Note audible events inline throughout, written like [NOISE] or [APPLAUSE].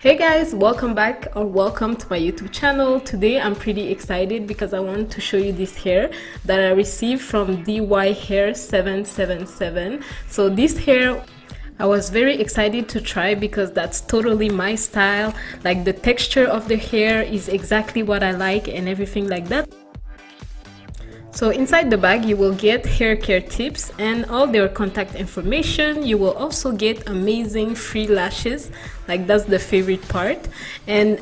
Hey guys, welcome back or welcome to my YouTube channel. Today I'm pretty excited because I want to show you this hair that I received from DY Hair 777. So this hair I was very excited to try because that's totally my style. Like the texture of the hair is exactly what I like and everything like that. So inside the bag you will get hair care tips and all their contact information. You will also get amazing free lashes, like that's the favorite part. And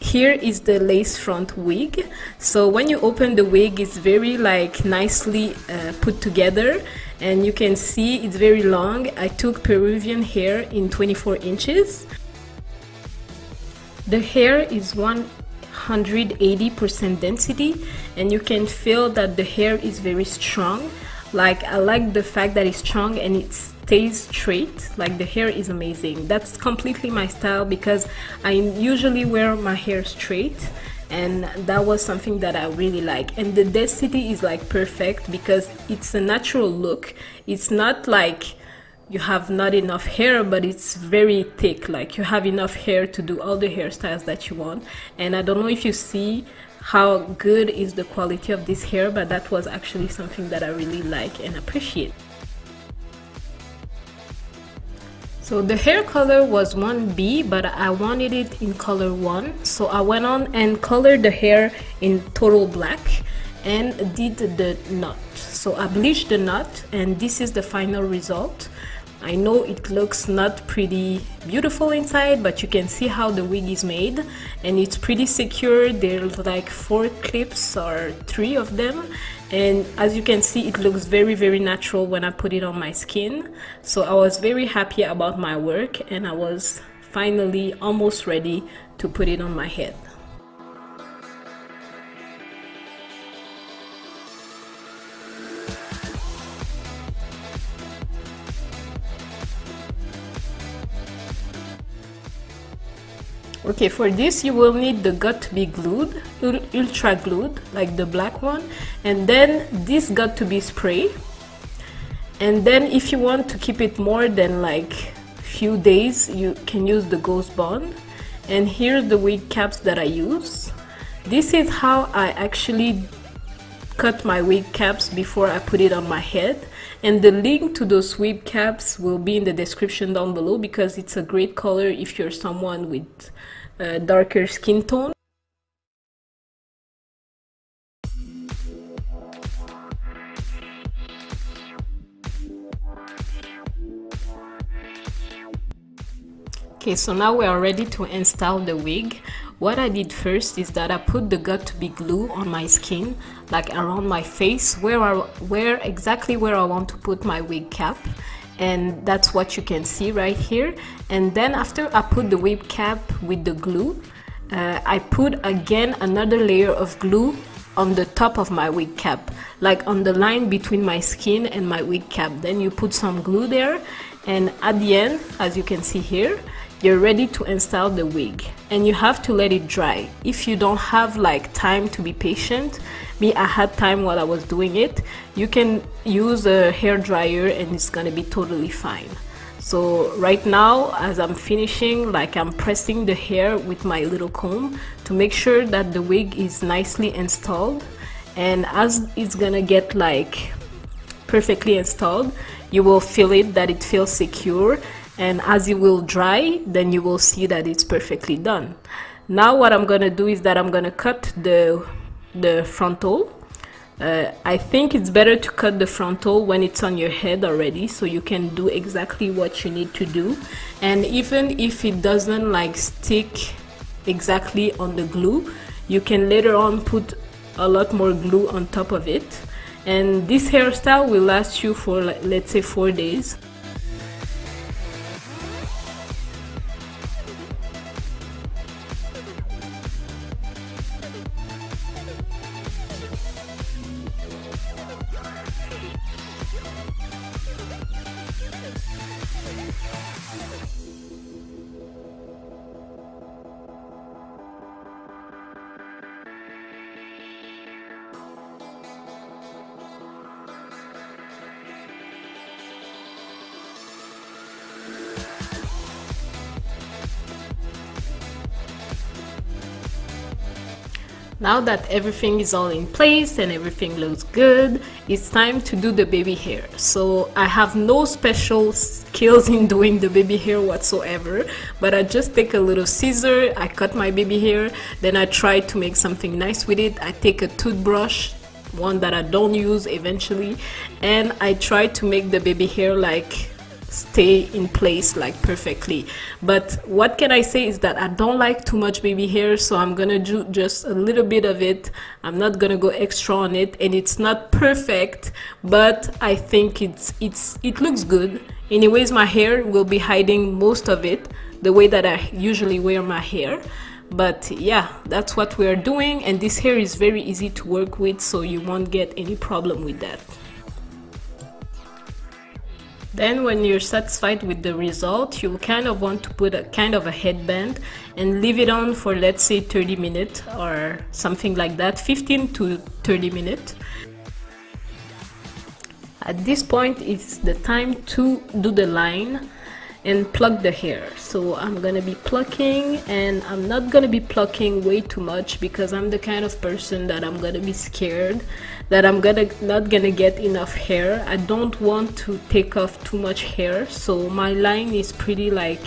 here is the lace front wig. So when you open the wig, it's very like nicely uh, put together and you can see it's very long. I took Peruvian hair in 24 inches. The hair is one 180% density and you can feel that the hair is very strong. Like I like the fact that it's strong and it stays straight. Like the hair is amazing. That's completely my style because I usually wear my hair straight and that was something that I really like. And the density is like perfect because it's a natural look. It's not like you have not enough hair but it's very thick. Like you have enough hair to do all the hairstyles that you want. And I don't know if you see how good is the quality of this hair but that was actually something that I really like and appreciate. So the hair color was 1B but I wanted it in color 1 so I went on and colored the hair in total black and did the knot so I bleached the knot and this is the final result. I know it looks not pretty beautiful inside but you can see how the wig is made and it's pretty secure. There's like four clips or three of them and as you can see it looks very very natural when I put it on my skin. So I was very happy about my work and I was finally almost ready to put it on my head okay for this you will need the Got2b glued ultra glued like the black one. And then this Got2b spray and then if you want to keep it more than like few days you can use the ghost bond. And here's the wig caps that I use. This is how I actually cut my wig caps before I put it on my head and the link to those wig caps will be in the description down below because it's a great color if you're someone with a darker skin tone Okay, so now we are ready to install the wig. What I did first is that I put the Got2b glue on my skin, like around my face, where I, where exactly where I want to put my wig cap. And that's what you can see right here. And then after I put the wig cap with the glue, uh, I put again another layer of glue on the top of my wig cap like on the line between my skin and my wig cap then you put some glue there and at the end as you can see here you're ready to install the wig and you have to let it dry. If you don't have like time to be patient me i had time while i was doing it you can use a hair dryer and it's gonna be totally fine. So right now as i'm finishing like i'm pressing the hair with my little comb to make sure that the wig is nicely installed. And as it's gonna get like perfectly installed you will feel it that it feels secure and as it will dry then you will see that it's perfectly done. Now what I'm gonna do is that I'm gonna cut the the frontal. Uh, I think it's better to cut the frontal when it's on your head already so you can do exactly what you need to do. And even if it doesn't like stick exactly on the glue you can later on put a lot more glue on top of it. And this hairstyle will last you for let's say four days Now that everything is all in place and everything looks good, it's time to do the baby hair. So I have no special skills [LAUGHS] in doing the baby hair whatsoever, but I just take a little scissor, I cut my baby hair, then I try to make something nice with it. I take a toothbrush, one that I don't use eventually, and I try to make the baby hair like stay in place like perfectly. But what can I say is that I don't like too much baby hair so I'm gonna do just a little bit of it. I'm not gonna go extra on it and it's not perfect but I think it's it's it looks good. Anyways my hair will be hiding most of it the way that I usually wear my hair. But yeah that's what we're doing and this hair is very easy to work with so you won't get any problem with that then when you're satisfied with the result, you kind of want to put a kind of a headband and leave it on for let's say 30 minutes or something like that, 15 to 30 minutes. At this point, it's the time to do the line and pluck the hair. So I'm gonna be plucking and I'm not gonna be plucking way too much because I'm the kind of person that I'm gonna be scared that I'm gonna not gonna get enough hair. I don't want to take off too much hair so my line is pretty like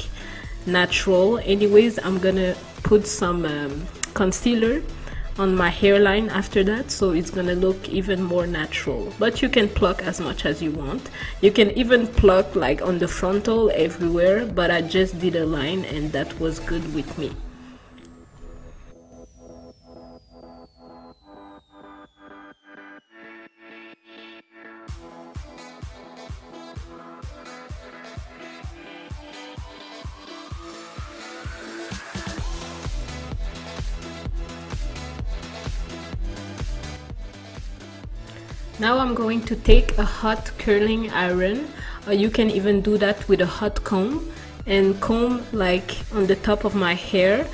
natural. Anyways I'm gonna put some um, concealer on my hairline after that so it's gonna look even more natural. But you can pluck as much as you want. You can even pluck like on the frontal everywhere but I just did a line and that was good with me Now I'm going to take a hot curling iron or you can even do that with a hot comb and comb like on the top of my hair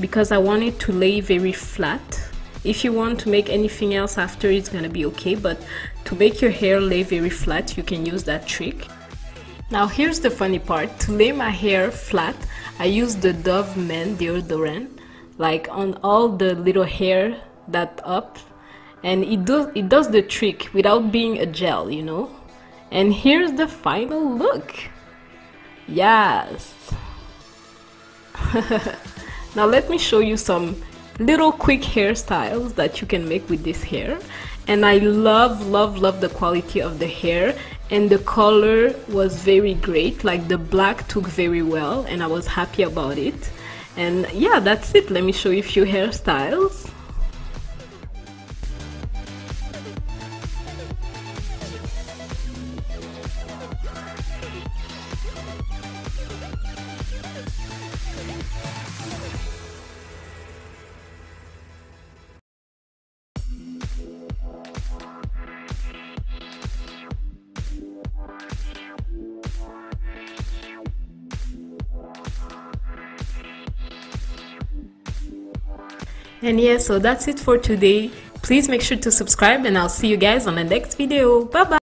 because I want it to lay very flat. If you want to make anything else after it's gonna be okay but to make your hair lay very flat you can use that trick. Now here's the funny part, to lay my hair flat I use the Dove Men deodorant like on all the little hair that up and it does it does the trick without being a gel you know? And here's the final look. Yes. [LAUGHS] Now let me show you some little quick hairstyles that you can make with this hair. And I love love love the quality of the hair. And the color was very great. Like the black took very well and I was happy about it. And yeah that's it. Let me show you a few hairstyles And yeah, so that's it for today. Please make sure to subscribe and I'll see you guys on the next video. Bye bye!